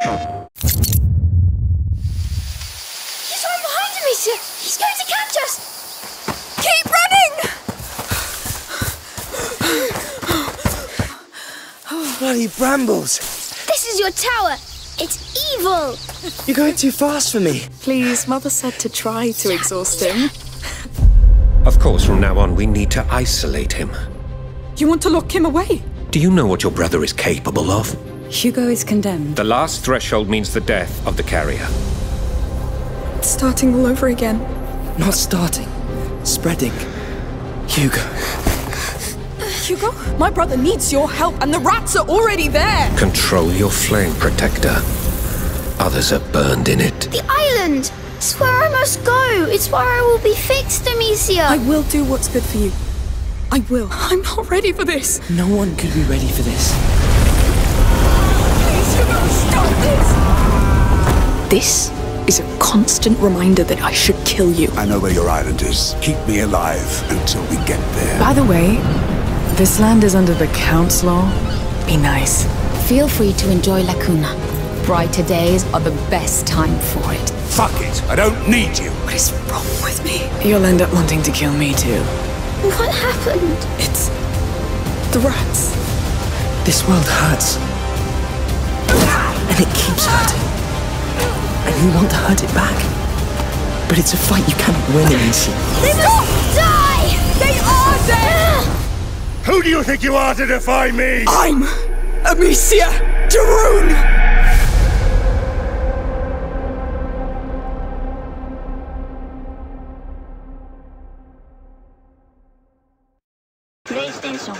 He's right behind him, Amicia! He's going to catch us! Keep running! Oh, bloody brambles! This is your tower! It's evil! You're going too fast for me. Please, Mother said to try to exhaust him. Of course, from now on, we need to isolate him. You want to lock him away? Do you know what your brother is capable of? Hugo is condemned. The last threshold means the death of the carrier. It's starting all over again. Not starting. Spreading. Hugo. Hugo, my brother needs your help, and the rats are already there! Control your flame, Protector. Others are burned in it. The island! It's where I must go! It's where I will be fixed, Amicia! I will do what's good for you. I will. I'm not ready for this. No one could be ready for this. Please, Hugo, stop this! This is a constant reminder that I should kill you. I know where your island is. Keep me alive until we get there. By the way, this land is under the Count's law. Be nice. Feel free to enjoy La Cuna. Brighter days are the best time for it. Fuck it. I don't need you. What is wrong with me? You'll end up wanting to kill me too. What happened? It's the rats. This world hurts. And it keeps hurting. And you want to hurt it back. But it's a fight you cannot win, Amicia. They must die! They are dead! Who do you think you are to defy me? I'm Amicia de Rune! 香